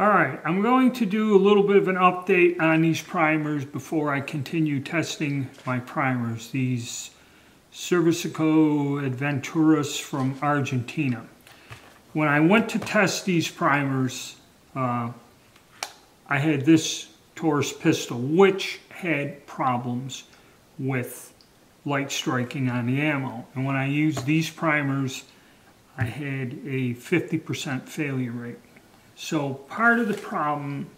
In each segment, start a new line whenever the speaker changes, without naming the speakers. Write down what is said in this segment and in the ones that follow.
All right, I'm going to do a little bit of an update on these primers before I continue testing my primers. These Servicios Adventuras from Argentina. When I went to test these primers, uh, I had this Taurus pistol, which had problems with light striking on the ammo. And when I used these primers, I had a 50% failure rate. So part of the problem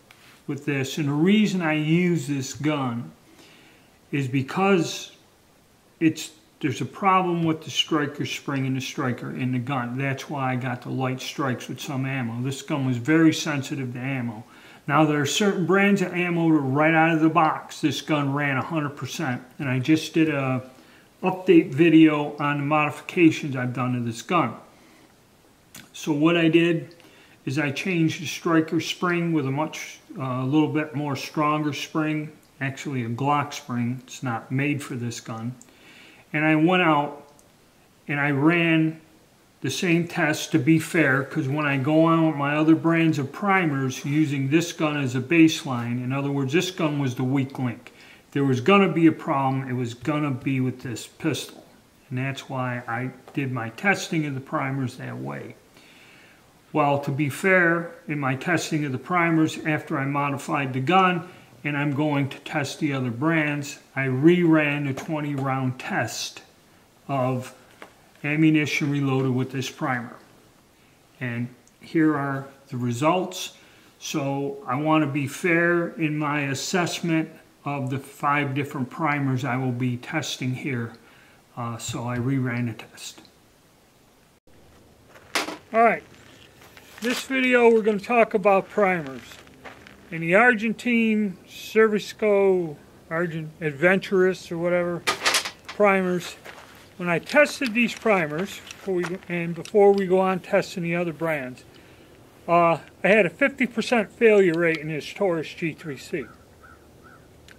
with this, and the reason I use this gun, is because it's there's a problem with the striker spring and the striker in the gun. That's why I got the light strikes with some ammo. This gun was very sensitive to ammo. Now there are certain brands of ammo right out of the box, this gun ran 100%. And I just did a update video on the modifications I've done to this gun. So what I did is I changed the striker spring with a much, a uh, little bit more stronger spring, actually a Glock spring. It's not made for this gun. And I went out and I ran the same test to be fair because when I go on with my other brands of primers using this gun as a baseline, in other words, this gun was the weak link. If there was going to be a problem, it was going to be with this pistol. And that's why I did my testing of the primers that way. Well, to be fair, in my testing of the primers, after I modified the gun, and I'm going to test the other brands, I reran a 20 round test of ammunition reloaded with this primer. And here are the results. So I want to be fair in my assessment of the five different primers I will be testing here. Uh, so I reran the test. All right, this video we're going to talk about primers. and the Argentine Servicios Argent Adventurous or whatever primers, when I tested these primers, before we, and before we go on testing the other brands, uh, I had a 50% failure rate in this Taurus G3C.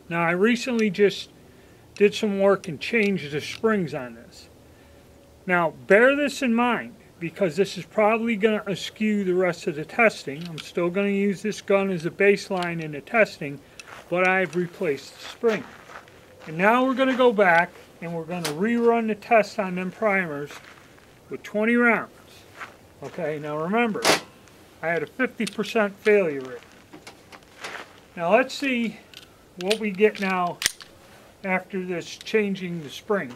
Now I recently just did some work and changed the springs on this. Now bear this in mind because this is probably going to askew the rest of the testing. I'm still going to use this gun as a baseline in the testing, but I've replaced the spring. And now we're going to go back and we're going to rerun the test on them primers with 20 rounds. Okay, now remember, I had a 50% failure rate. Now let's see what we get now after this changing the spring.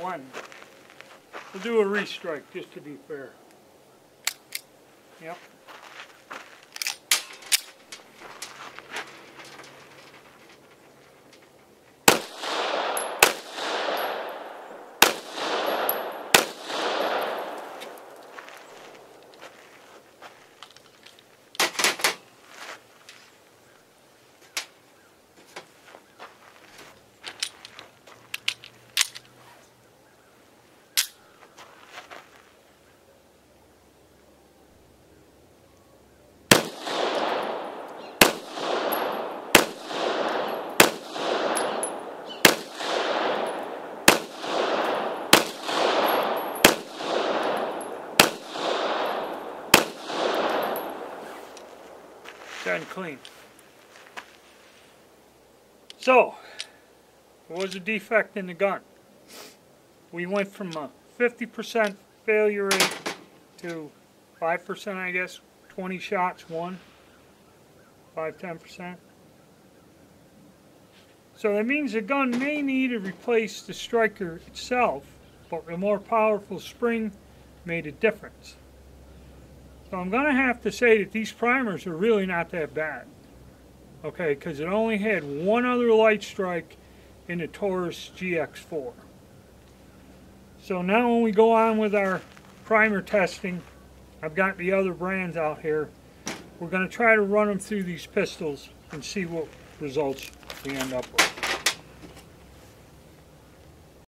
One. We'll do a restrike just to be fair. Yep. Done clean. So, what was the defect in the gun? We went from a 50% failure rate to 5% I guess, 20 shots, one, 5, 10%. So that means the gun may need to replace the striker itself, but a more powerful spring made a difference. So I'm going to have to say that these primers are really not that bad. Okay, because it only had one other light strike in the Taurus GX4. So now when we go on with our primer testing, I've got the other brands out here. We're going to try to run them through these pistols and see what results we end up with.